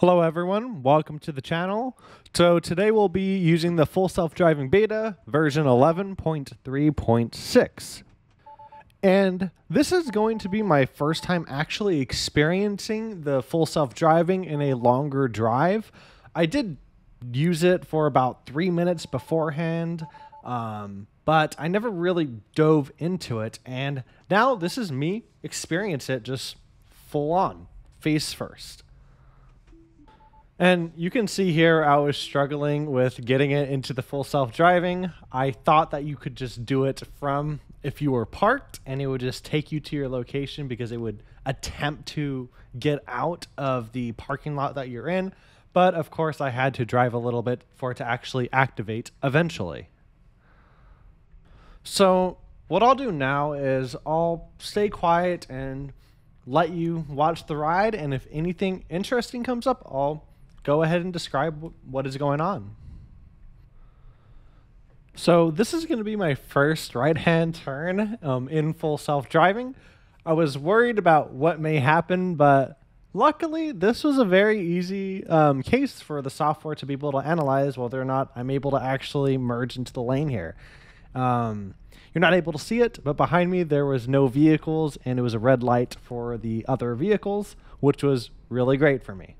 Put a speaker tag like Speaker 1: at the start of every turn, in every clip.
Speaker 1: Hello everyone, welcome to the channel. So today we'll be using the full self-driving beta version 11.3.6. And this is going to be my first time actually experiencing the full self-driving in a longer drive. I did use it for about three minutes beforehand, um, but I never really dove into it. And now this is me experience it just full on, face first. And you can see here I was struggling with getting it into the full self-driving. I thought that you could just do it from if you were parked and it would just take you to your location because it would attempt to get out of the parking lot that you're in. But of course I had to drive a little bit for it to actually activate eventually. So what I'll do now is I'll stay quiet and let you watch the ride and if anything interesting comes up, I'll go ahead and describe what is going on. So this is going to be my first right-hand turn um, in full self-driving. I was worried about what may happen, but luckily this was a very easy um, case for the software to be able to analyze whether or not I'm able to actually merge into the lane here. Um, you're not able to see it, but behind me there was no vehicles and it was a red light for the other vehicles, which was really great for me.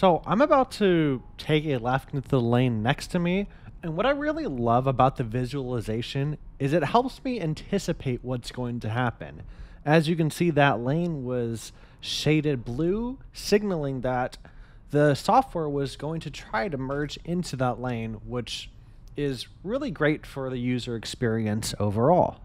Speaker 1: So I'm about to take a left into the lane next to me, and what I really love about the visualization is it helps me anticipate what's going to happen. As you can see, that lane was shaded blue, signaling that the software was going to try to merge into that lane, which is really great for the user experience overall.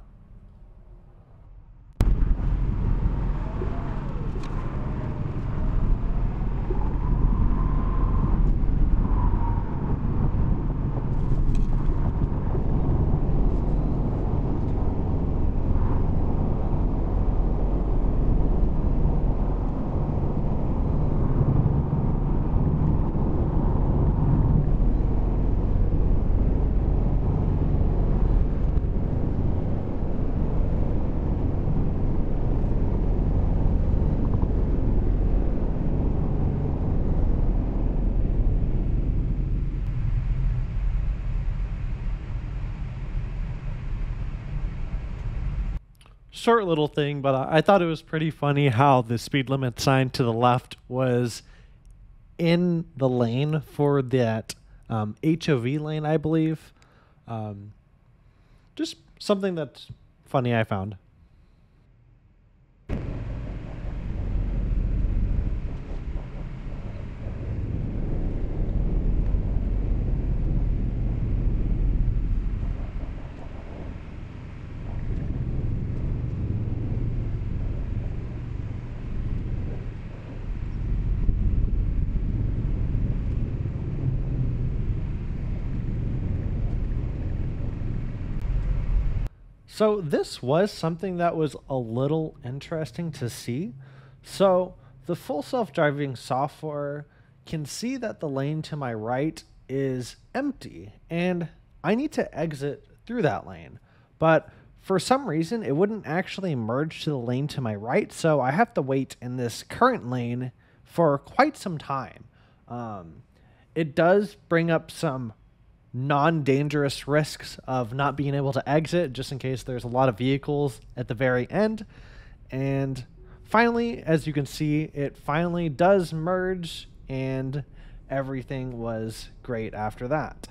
Speaker 1: Short little thing, but I, I thought it was pretty funny how the speed limit sign to the left was in the lane for that um, HOV lane, I believe. Um, just something that's funny I found. So this was something that was a little interesting to see. So the full self-driving software can see that the lane to my right is empty and I need to exit through that lane. But for some reason, it wouldn't actually merge to the lane to my right, so I have to wait in this current lane for quite some time. Um, it does bring up some non-dangerous risks of not being able to exit just in case there's a lot of vehicles at the very end. And finally, as you can see, it finally does merge and everything was great after that.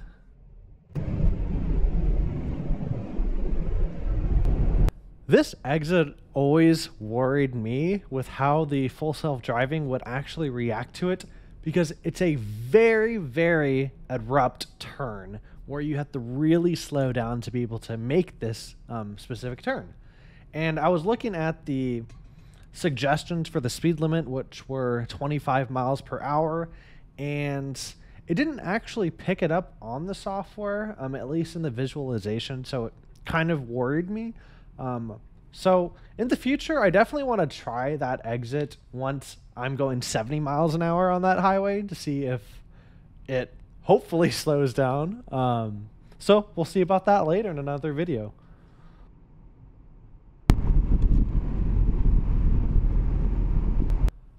Speaker 1: This exit always worried me with how the full self-driving would actually react to it because it's a very, very abrupt turn where you have to really slow down to be able to make this um, specific turn. And I was looking at the suggestions for the speed limit, which were 25 miles per hour, and it didn't actually pick it up on the software, um, at least in the visualization, so it kind of worried me. Um, So in the future, I definitely want to try that exit once I'm going 70 miles an hour on that highway to see if it hopefully slows down. Um, so we'll see about that later in another video.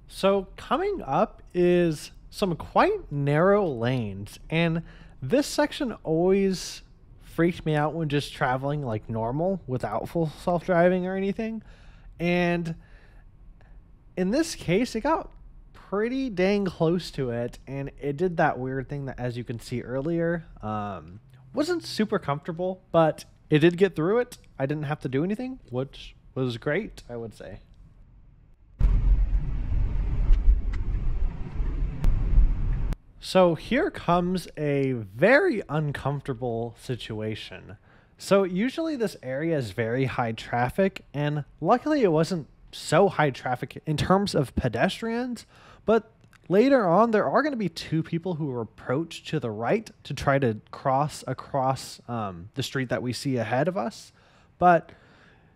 Speaker 1: So coming up is some quite narrow lanes and this section always freaked me out when just traveling like normal without full self-driving or anything. And in this case, it got pretty dang close to it and it did that weird thing that as you can see earlier um, wasn't super comfortable but it did get through it i didn't have to do anything which was great i would say So here comes a very uncomfortable situation. So usually this area is very high traffic and luckily it wasn't so high traffic in terms of pedestrians, but later on there are going to be two people who approach to the right to try to cross across um, the street that we see ahead of us. But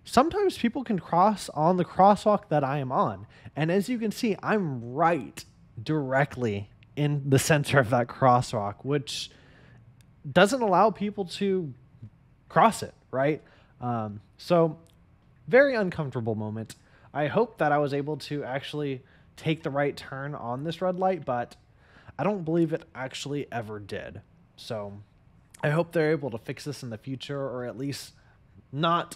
Speaker 1: sometimes people can cross on the crosswalk that I am on. And as you can see, I'm right directly in the center of that crosswalk, which doesn't allow people to cross it, right? Um, so, very uncomfortable moment. I hope that I was able to actually take the right turn on this red light, but I don't believe it actually ever did. So, I hope they're able to fix this in the future or at least not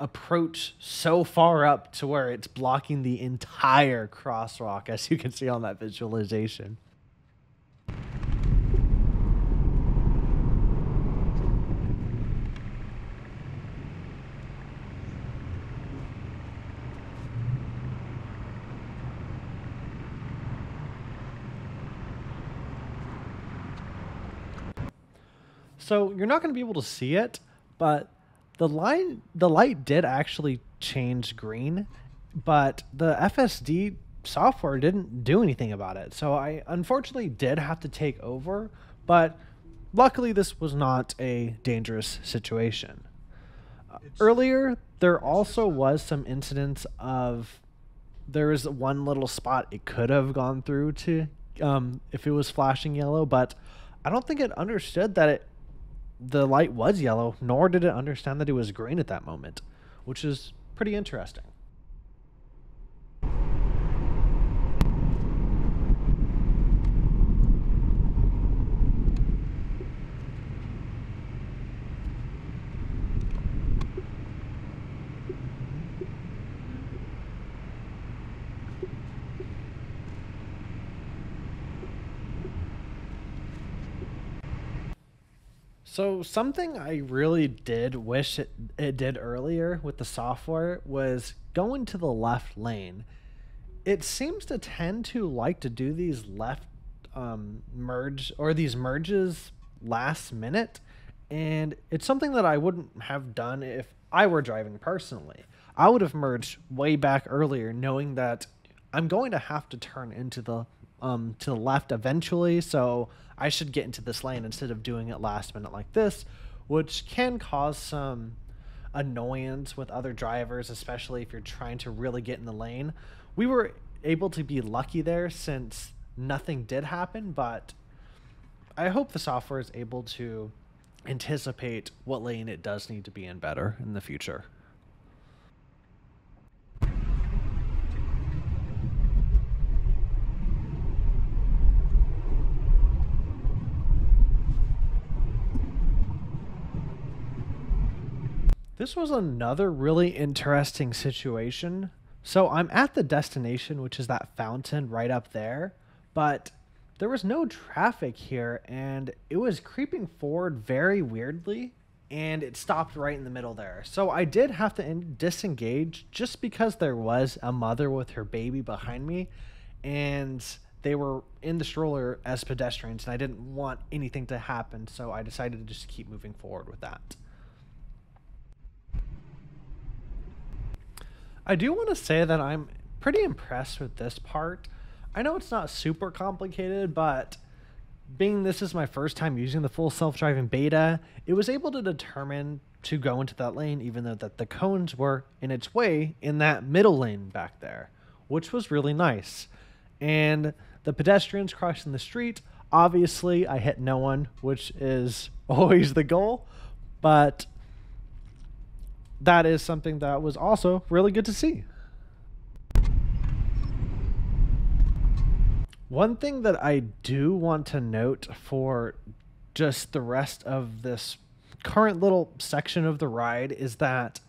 Speaker 1: approach so far up to where it's blocking the entire crosswalk as you can see on that visualization. So you're not going to be able to see it, but the line, the light did actually change green, but the FSD software didn't do anything about it. So I unfortunately did have to take over, but luckily this was not a dangerous situation. Uh, earlier, there also was some incidents of there was one little spot it could have gone through to um, if it was flashing yellow, but I don't think it understood that it the light was yellow, nor did it understand that it was green at that moment, which is pretty interesting. So something I really did wish it, it did earlier with the software was go into the left lane. It seems to tend to like to do these left um, merge or these merges last minute, and it's something that I wouldn't have done if I were driving personally. I would have merged way back earlier, knowing that I'm going to have to turn into the um, to the left eventually, so I should get into this lane instead of doing it last minute like this, which can cause some annoyance with other drivers, especially if you're trying to really get in the lane. We were able to be lucky there since nothing did happen, but I hope the software is able to anticipate what lane it does need to be in better in the future. This was another really interesting situation. So I'm at the destination, which is that fountain right up there, but there was no traffic here and it was creeping forward very weirdly and it stopped right in the middle there. So I did have to disengage just because there was a mother with her baby behind me and they were in the stroller as pedestrians and I didn't want anything to happen, so I decided to just keep moving forward with that. I do want to say that I'm pretty impressed with this part. I know it's not super complicated, but being this is my first time using the full self-driving beta, it was able to determine to go into that lane even though that the cones were in its way in that middle lane back there, which was really nice. And the pedestrians crossing the street, obviously I hit no one, which is always the goal, but that is something that was also really good to see. One thing that I do want to note for just the rest of this current little section of the ride is that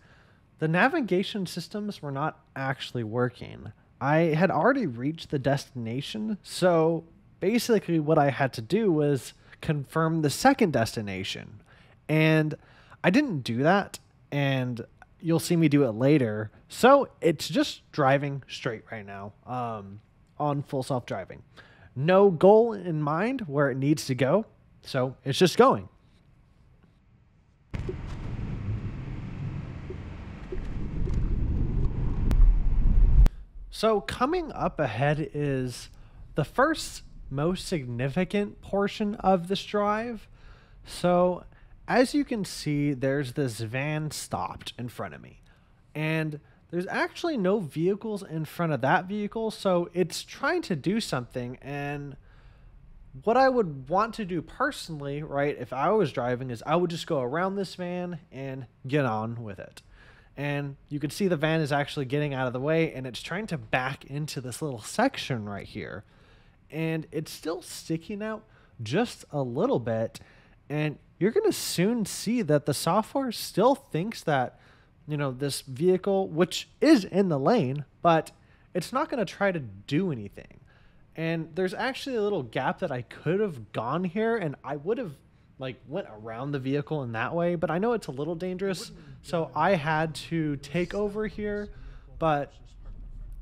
Speaker 1: the navigation systems were not actually working. I had already reached the destination, so basically what I had to do was confirm the second destination. And I didn't do that, and you'll see me do it later. So it's just driving straight right now um, on full self driving. No goal in mind where it needs to go, so it's just going. So, coming up ahead is the first most significant portion of this drive. So, as you can see, there's this van stopped in front of me. And there's actually no vehicles in front of that vehicle, so it's trying to do something. And what I would want to do personally, right, if I was driving, is I would just go around this van and get on with it. And you can see the van is actually getting out of the way and it's trying to back into this little section right here. And it's still sticking out just a little bit. And you're going to soon see that the software still thinks that you know, this vehicle, which is in the lane, but it's not going to try to do anything. And there's actually a little gap that I could have gone here and I would have like went around the vehicle in that way, but I know it's a little dangerous. So I had to take over here, but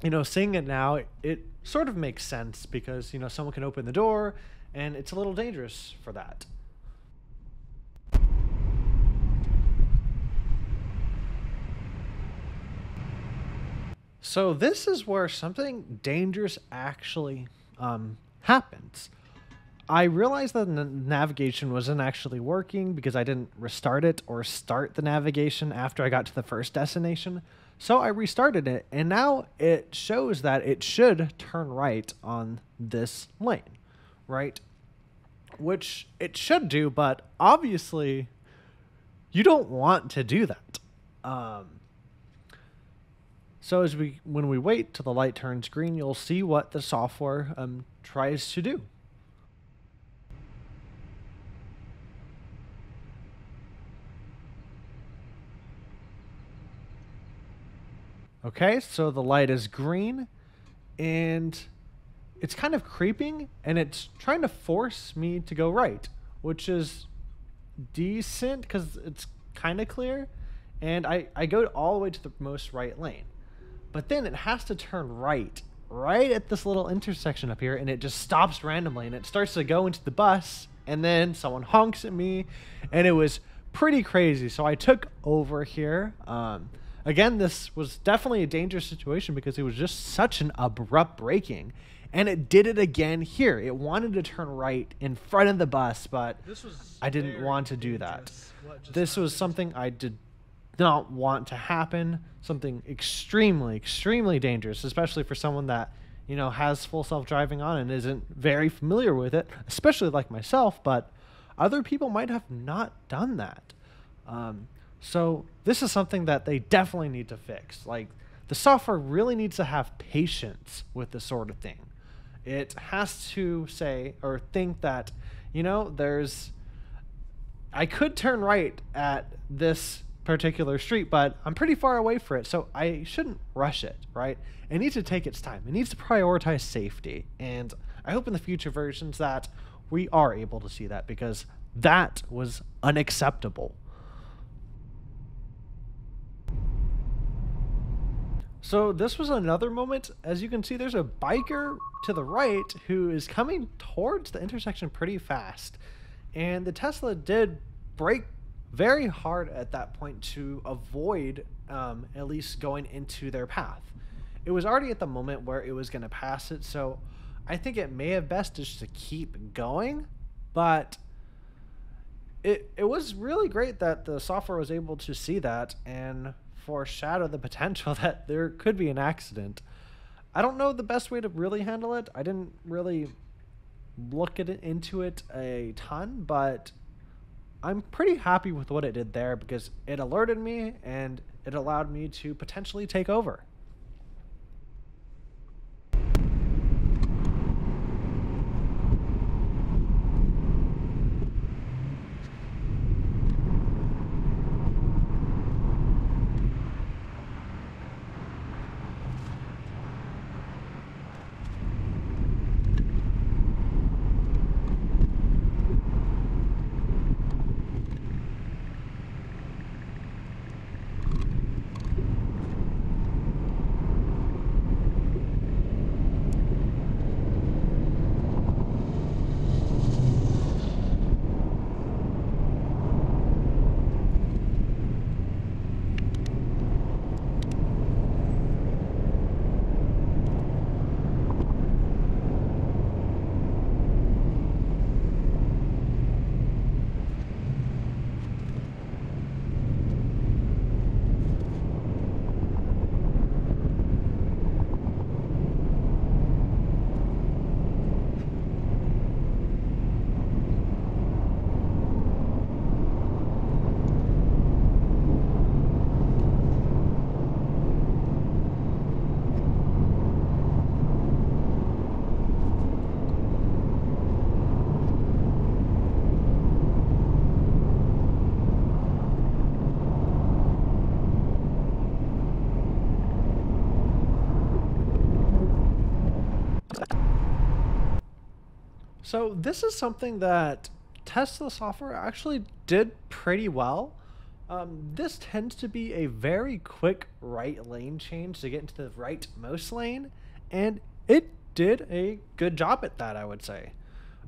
Speaker 1: you know, seeing it now, it, it sort of makes sense because, you know, someone can open the door and it's a little dangerous for that. So this is where something dangerous actually um, happens. I realized that the navigation wasn't actually working because I didn't restart it or start the navigation after I got to the first destination. So I restarted it, and now it shows that it should turn right on this lane, right? Which it should do, but obviously you don't want to do that. Um, so as we, when we wait till the light turns green, you'll see what the software um, tries to do. Okay, so the light is green and it's kind of creeping and it's trying to force me to go right, which is decent because it's kind of clear. And I, I go all the way to the most right lane. But then it has to turn right, right at this little intersection up here, and it just stops randomly, and it starts to go into the bus, and then someone honks at me, and it was pretty crazy. So I took over here. Um, again, this was definitely a dangerous situation because it was just such an abrupt braking. And it did it again here. It wanted to turn right in front of the bus, but I didn't want to do that. This was something I did not want to happen. Something extremely, extremely dangerous, especially for someone that you know has full self-driving on and isn't very familiar with it, especially like myself. But other people might have not done that. Um, so this is something that they definitely need to fix. Like the software really needs to have patience with this sort of thing. It has to say or think that, you know, there's I could turn right at this particular street, but I'm pretty far away for it, so I shouldn't rush it, right? It needs to take its time. It needs to prioritize safety, and I hope in the future versions that we are able to see that because that was unacceptable. So this was another moment. As you can see, there's a biker to the right who is coming towards the intersection pretty fast. And the Tesla did brake very hard at that point to avoid um, at least going into their path. It was already at the moment where it was going to pass it, so I think it may have best just to keep going, But it it was really great that the software was able to see that and foreshadow the potential that there could be an accident. I don't know the best way to really handle it. I didn't really look at it into it a ton, but I'm pretty happy with what it did there because it alerted me and it allowed me to potentially take over. So this is something that Tesla software actually did pretty well. Um, this tends to be a very quick right lane change to get into the rightmost lane, and it did a good job at that, I would say.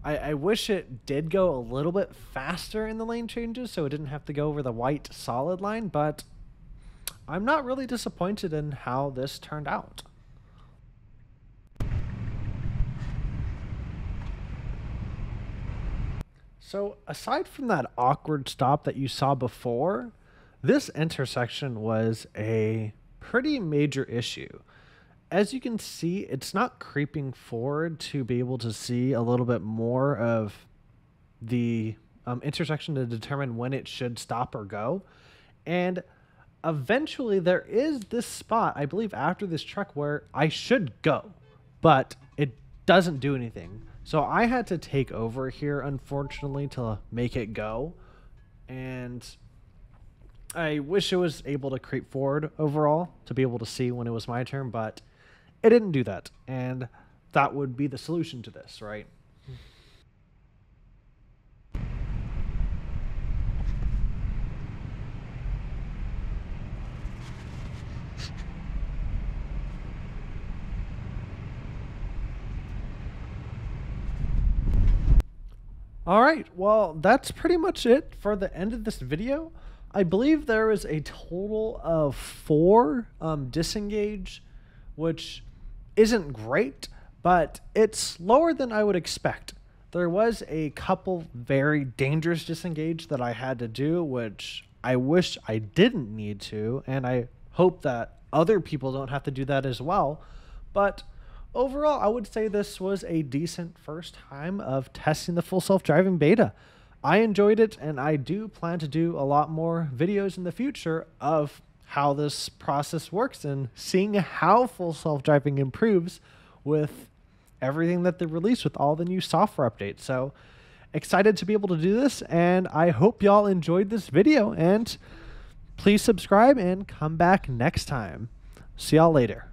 Speaker 1: I, I wish it did go a little bit faster in the lane changes so it didn't have to go over the white solid line, but I'm not really disappointed in how this turned out. So, aside from that awkward stop that you saw before, this intersection was a pretty major issue. As you can see, it's not creeping forward to be able to see a little bit more of the um, intersection to determine when it should stop or go. And eventually, there is this spot, I believe, after this truck where I should go, but it doesn't do anything. So I had to take over here, unfortunately, to make it go. And I wish it was able to creep forward overall to be able to see when it was my turn, but it didn't do that. And that would be the solution to this, right? All right, well, that's pretty much it for the end of this video. I believe there is a total of four um, disengage, which isn't great, but it's lower than I would expect. There was a couple very dangerous disengage that I had to do, which I wish I didn't need to, and I hope that other people don't have to do that as well. But overall, I would say this was a decent first time of testing the full self-driving beta. I enjoyed it, and I do plan to do a lot more videos in the future of how this process works and seeing how full self-driving improves with everything that they release with all the new software updates. So excited to be able to do this, and I hope y'all enjoyed this video, and please subscribe and come back next time. See y'all later.